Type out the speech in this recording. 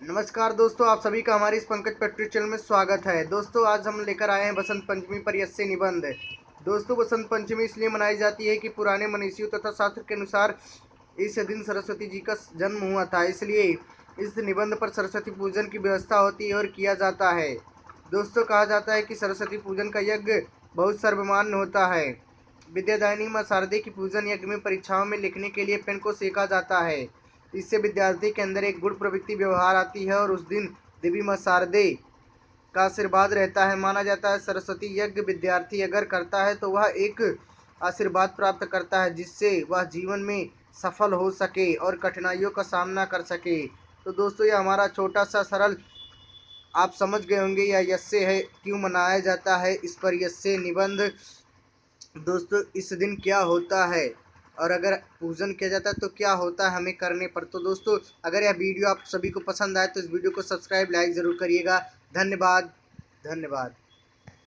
नमस्कार दोस्तों, आप सभी का हमारे इस पंकज पेट्री चैनल में स्वागत है। दोस्तों, आज हम लेकर आए हैं बसंत पंचमी पर यसे निबंध। दोस्तों, बसंत पंचमी इसलिए मनाई जाती है कि पुराने मनीषियों तथा शास्त्र के अनुसार इस दिन सरस्वती जी का जन्म हुआ था। इसलिए इस निबंध पर सरस्वती पूजन की व्यवस्था होती है और किया जाता है। दोस्तों, कहा जाता है कि सरस्वती पूजन का यज्ञ बहुत सर्वमान्य होता है। विद्यादायनी माँ शारदे की पूजन यज्ञ में परीक्षाओं में लिखने के लिए पेन को सेका जाता है। इससे विद्यार्थी के अंदर एक गुण प्रवृत्ति व्यवहार आती है और उस दिन देवी माँ शारदे का आशीर्वाद रहता है, माना जाता है सरस्वती यज्ञ विद्यार्थी अगर करता है तो वह एक आशीर्वाद प्राप्त करता है जिससे वह जीवन में सफल हो सके और कठिनाइयों का सामना कर सके। तो दोस्तों, ये हमारा छोटा सा सरल, आप समझ गए होंगे या यस्से है, क्यों मनाया जाता है, इस पर यस्से निबंध। दोस्तों, इस दिन क्या होता है? और अगर पूजन किया जाता है तो क्या होता है हमें करने पर? तो दोस्तों, अगर यह वीडियो आप सभी को पसंद आए तो इस वीडियो को सब्सक्राइब, लाइक ज़रूर करिएगा। धन्यवाद। धन्यवाद।